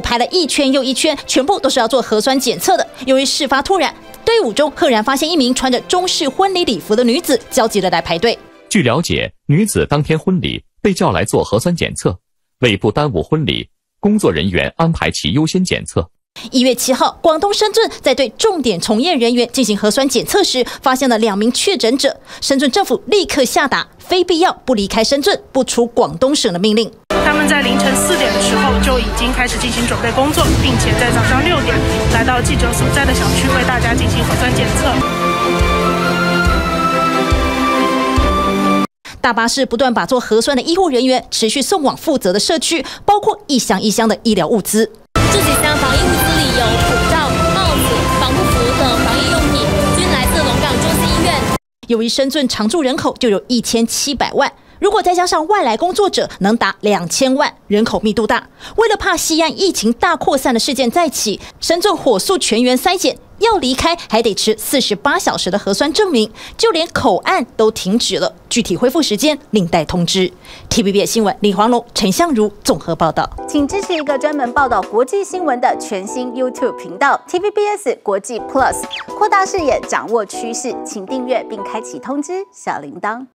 伍排了一圈又一圈，全部都是要做核酸检测的。由于事发突然，队伍中赫然发现一名穿着中式婚礼礼服的女子焦急的来排队。据了解，女子当天婚礼被叫来做核酸检测，为不耽误婚礼，工作人员安排其优先检测。一月七号，广东深圳在对重点从业人员进行核酸检测时，发现了两名确诊者。深圳政府立刻下达非必要不离开深圳、不出广东省的命令。他们在凌晨四点的时候就已经开始进行准备工作，并且在早上六点来到记者所在的小区为大家进行核酸检测。大巴士不断把做核酸的医护人员持续送往负责的社区，包括一箱一箱的医疗物资。这几箱防疫物资里有口罩、帽子、防护服等防疫用品，均来自龙岗中心医院。由于深圳常住人口就有一千七百万，如果再加上外来工作者，能达两千万，人口密度大。为了怕西安疫情大扩散的事件再起，深圳火速全员筛检。要离开还得持四十八小时的核酸证明，就连口岸都停止了。具体恢复时间另待通知。TVB 新闻李黄龙、陈相如综合报道。请支持一个专门报道国际新闻的全新 YouTube 频道 TVBS 国际 Plus，扩大视野，掌握趋势。请订阅并开启通知小铃铛。